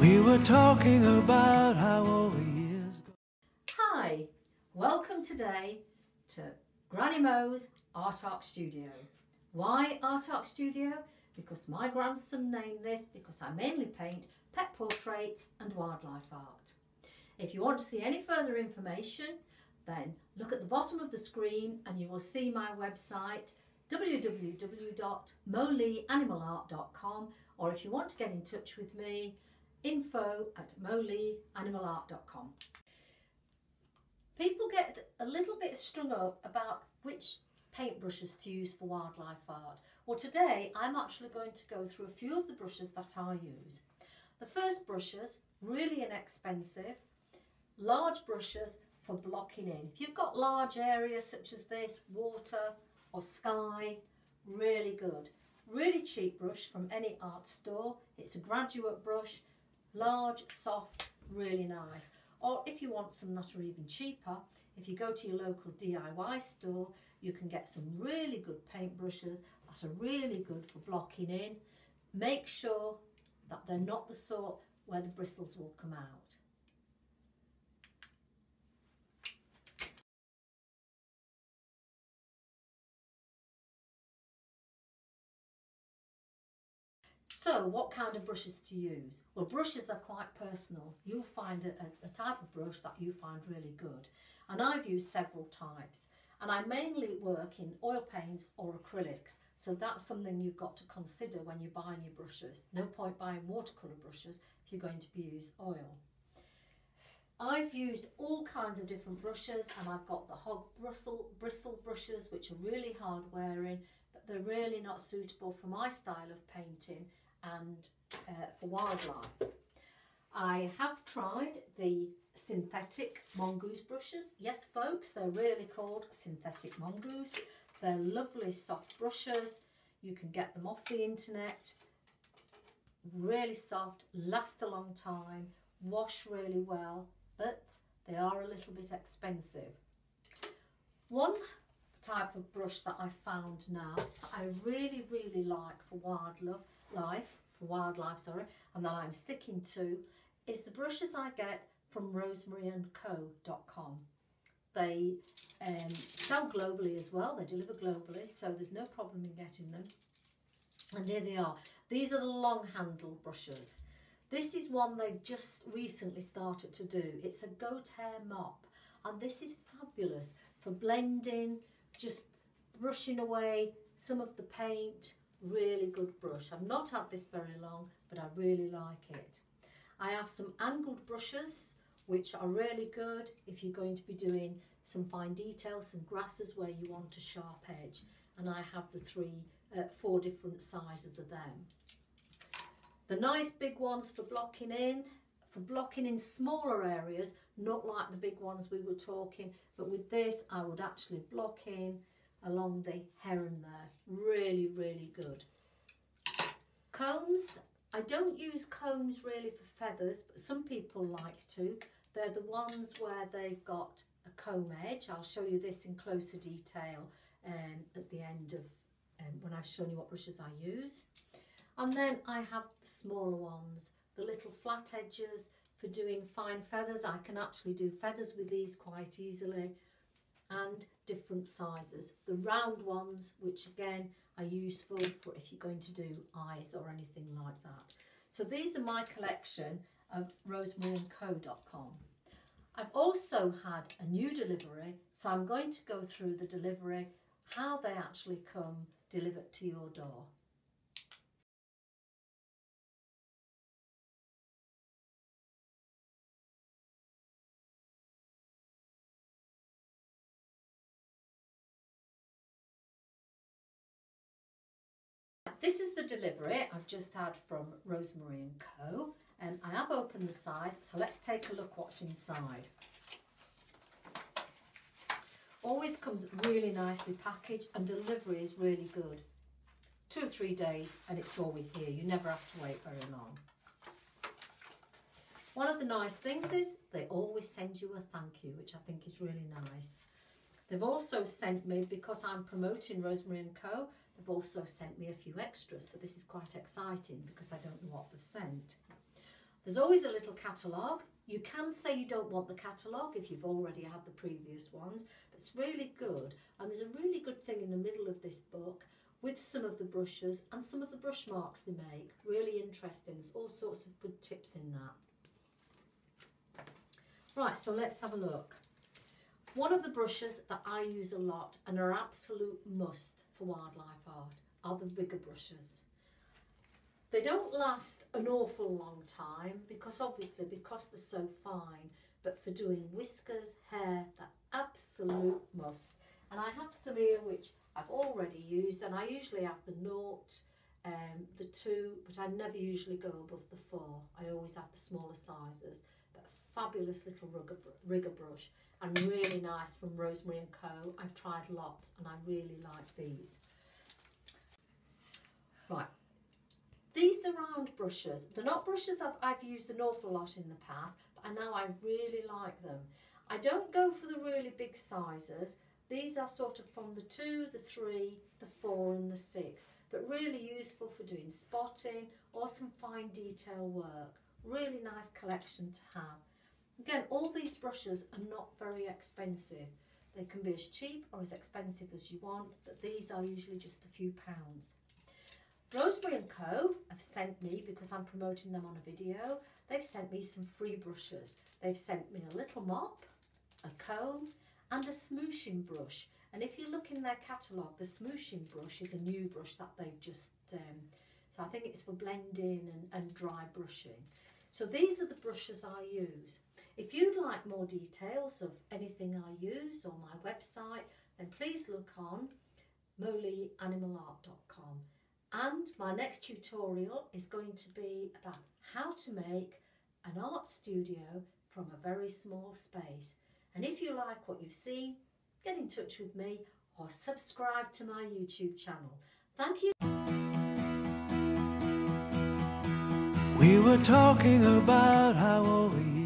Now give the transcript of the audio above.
We were talking about how all the years go. Hi, welcome today to Granny Mo's Art Arc Studio. Why Art Arc Studio? Because my grandson named this because I mainly paint pet portraits and wildlife art. If you want to see any further information, then look at the bottom of the screen and you will see my website www.moleeanimalart.com or if you want to get in touch with me, info at moleeanimalart.com. People get a little bit strung up about which paintbrushes to use for wildlife art. Well today I'm actually going to go through a few of the brushes that I use. The first brushes, really inexpensive, large brushes for blocking in. If you've got large areas such as this, water or sky, really good. Really cheap brush from any art store. It's a graduate brush, large, soft, really nice. Or if you want some that are even cheaper, if you go to your local DIY store, you can get some really good paintbrushes that are really good for blocking in. Make sure that they're not the sort where the bristles will come out. So what kind of brushes to use? Well brushes are quite personal. You'll find a, a, type of brush that you find really good and I've used several types and I mainly work in oil paints or acrylics so that's something you've got to consider when you're buying your brushes. No point buying watercolour brushes if you're going to be use oil. I've used all kinds of different brushes and I've got the hog bristle, bristle brushes which are really hard wearing they're really not suitable for my style of painting and uh, for wildlife. I have tried the synthetic mongoose brushes. Yes folks, they're really called synthetic mongoose. They're lovely soft brushes. You can get them off the internet. Really soft, last a long time, wash really well, but they are a little bit expensive. One type of brush that I found now I really, really like for wildlife, life, for wildlife, sorry, and that I'm sticking to is the brushes I get from rosemaryandco.com. They um, sell globally as well, they deliver globally, so there's no problem in getting them. And here they are. These are the long handle brushes. This is one they've just recently started to do. It's a goat hair mop and this is fabulous for blending, just brushing away some of the paint. Really good brush. I've not had this very long, but I really like it. I have some angled brushes, which are really good if you're going to be doing some fine detail, some grasses where you want a sharp edge. And I have the three, uh, four different sizes of them. The nice big ones for blocking in, for blocking in smaller areas, not like the big ones we were talking, but with this I would actually block in along the heron there. Really, really good. Combs, I don't use combs really for feathers, but some people like to. They're the ones where they've got a comb edge. I'll show you this in closer detail um, at the end of um, when I've shown you what brushes I use. And then I have the smaller ones, the little flat edges for doing fine feathers. I can actually do feathers with these quite easily and different sizes. The round ones, which again are useful for if you're going to do eyes or anything like that. So these are my collection of rosemaryandco.com. I've also had a new delivery, so I'm going to go through the delivery, how they actually come delivered to your door. This is the delivery I've just had from Rosemary & Co. And I have opened the sides, so let's take a look what's inside. Always comes really nicely packaged and delivery is really good. Two or three days and it's always here. You never have to wait very long. One of the nice things is they always send you a thank you, which I think is really nice. They've also sent me, because I'm promoting Rosemary & Co, they've also sent me a few extras. So this is quite exciting because I don't know what they've sent. There's always a little catalogue. You can say you don't want the catalogue if you've already had the previous ones, but it's really good. And there's a really good thing in the middle of this book with some of the brushes and some of the brush marks they make. Really interesting. There's all sorts of good tips in that. Right, so let's have a look. One of the brushes that I use a lot and are absolute must for wildlife art are the rigger brushes. They don't last an awful long time because obviously because they're so fine, but for doing whiskers, hair, that absolute must. And I have some here which I've already used and I usually have the naught, um, the two, but I never usually go above the four. I always have the smaller sizes, but a fabulous little rigger, rigger brush and really nice from Rosemary & Co. I've tried lots and I really like these. Right, these are round brushes. They're not brushes I've, I've used an awful lot in the past, but now I really like them. I don't go for the really big sizes. These are sort of from the two, the three, the four and the six, but really useful for doing spotting or some fine detail work. Really nice collection to have. Again, all these brushes are not very expensive. They can be as cheap or as expensive as you want, but these are usually just a few pounds. Rosemary & Co. have sent me, because I'm promoting them on a video, they've sent me some free brushes. They've sent me a little mop, a comb and a smooshing brush. And if you look in their catalogue, the smooshing brush is a new brush that they've just, um, so I think it's for blending and, and dry brushing. So these are the brushes I use. If you'd like more details of anything I use on my website, then please look on mollyanimalart.com. And my next tutorial is going to be about how to make an art studio from a very small space. And if you like what you've seen, get in touch with me or subscribe to my YouTube channel. Thank you. We were talking about how all the